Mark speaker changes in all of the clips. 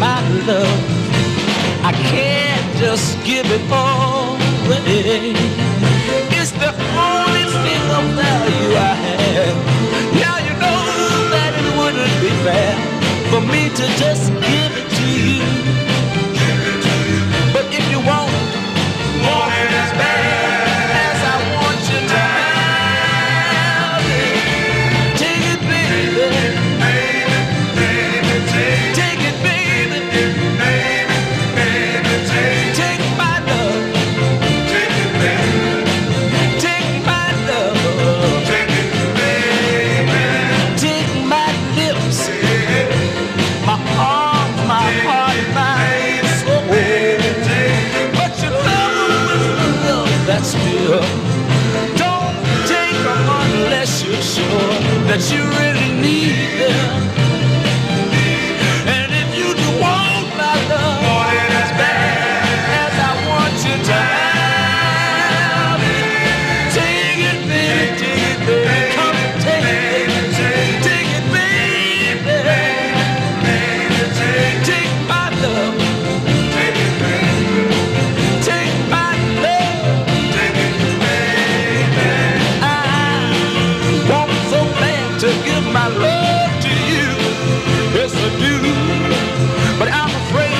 Speaker 1: my love. I can't just give it all away. That you Yes, I do. But I'm afraid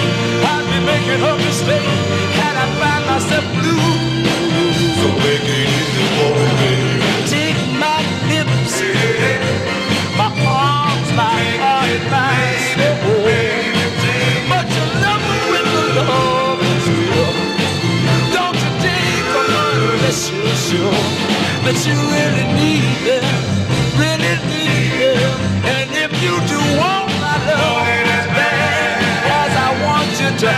Speaker 1: I'd be making a mistake had I find myself blue. So make it easy for me, baby. Take my lips, my arms, my heart, my soul. But you love me with the love is real. Don't you take a unless you're sure that you really need them, really need them. Take me,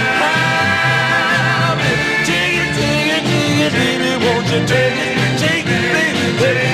Speaker 1: take me, take me, baby, won't you take me, take me, baby, baby.